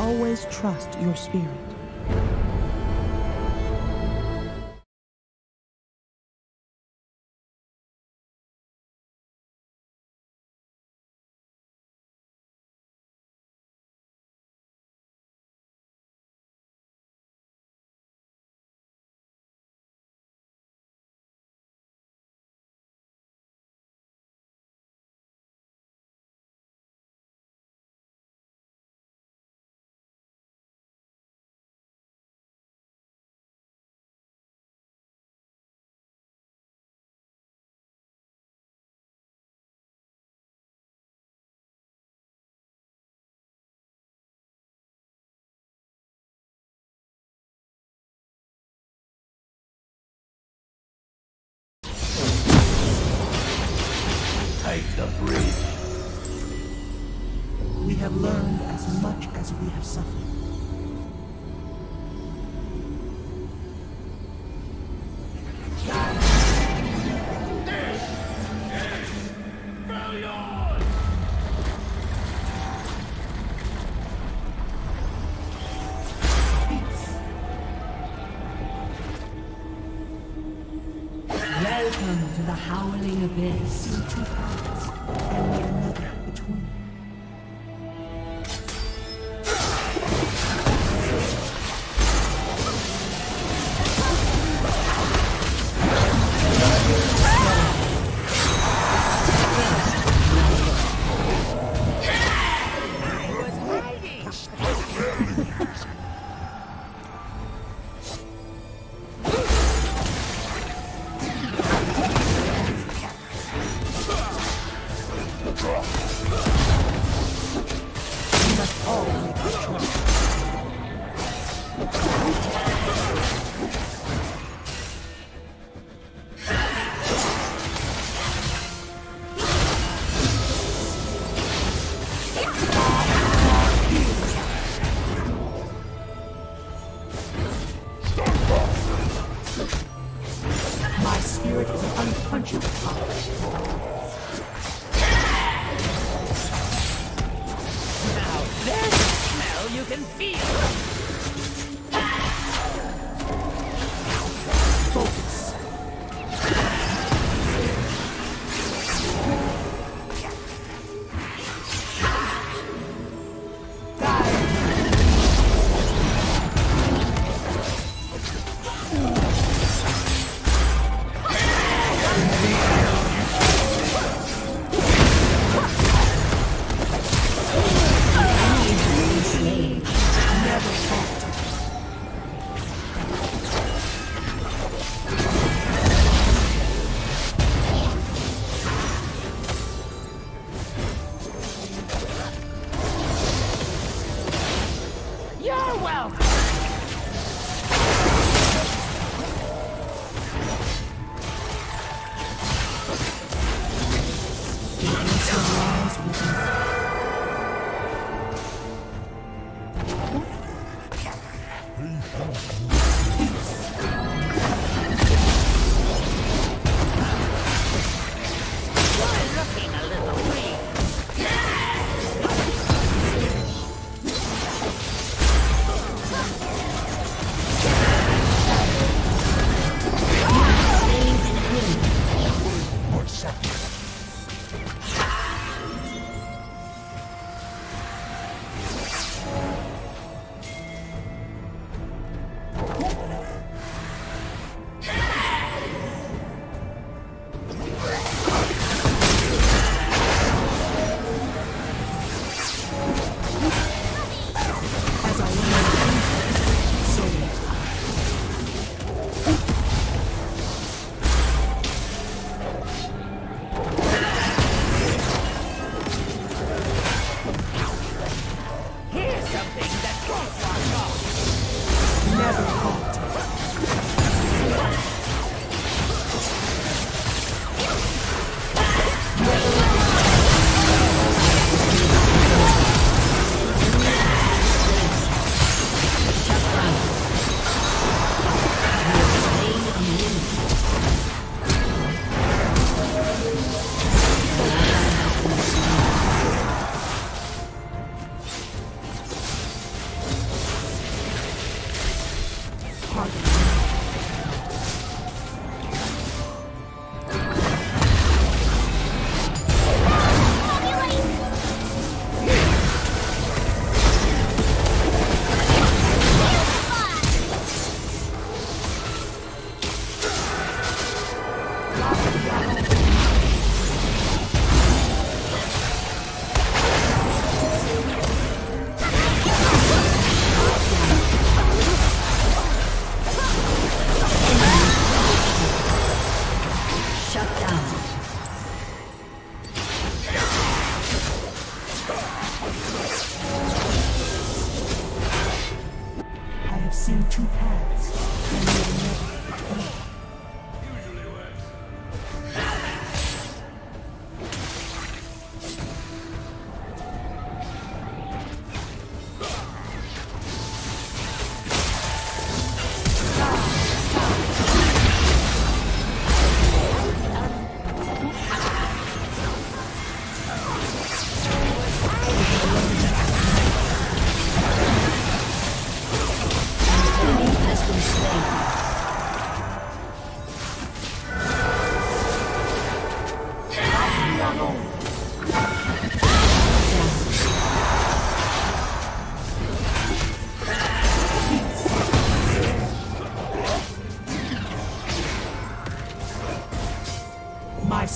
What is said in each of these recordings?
always trust your spirit. Take the bridge. We have learned as much as we have suffered. Abyss. And between. My spirit is fire. There's a smell you can feel.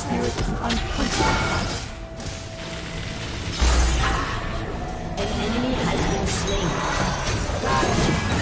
spirit is unquenchable. An enemy has been slain. An enemy